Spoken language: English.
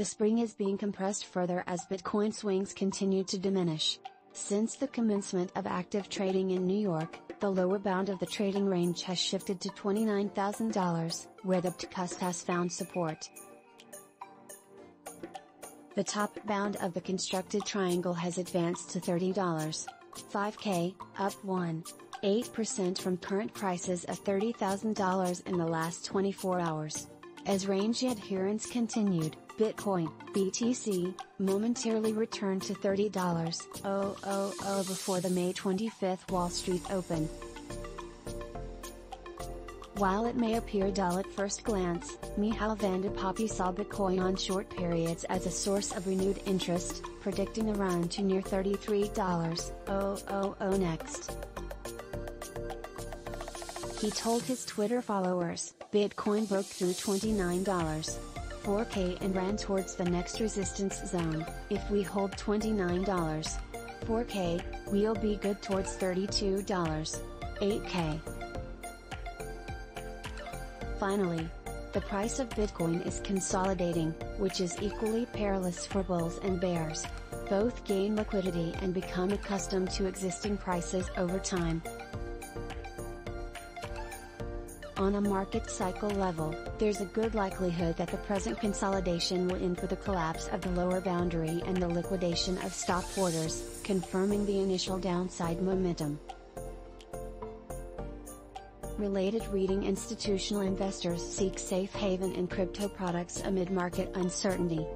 the spring is being compressed further as Bitcoin swings continue to diminish. Since the commencement of active trading in New York, the lower bound of the trading range has shifted to $29,000, where the BTCUSD has found support. The top bound of the constructed triangle has advanced to $30. 5K, up 1. 8% from current prices of $30,000 in the last 24 hours. As range adherence continued, Bitcoin, BTC, momentarily returned to $30,000 before the May 25 Wall Street Open. While it may appear dull at first glance, Michael van de Poppe saw Bitcoin on short periods as a source of renewed interest, predicting a run to near $33,000 next. He told his Twitter followers, Bitcoin broke through $29. 4K and ran towards the next resistance zone. If we hold $29. 4K, we'll be good towards $32. 8K. Finally, the price of Bitcoin is consolidating, which is equally perilous for bulls and bears. Both gain liquidity and become accustomed to existing prices over time. On a market cycle level, there's a good likelihood that the present consolidation will end with a collapse of the lower boundary and the liquidation of stop orders, confirming the initial downside momentum. Related reading Institutional investors seek safe haven in crypto products amid market uncertainty.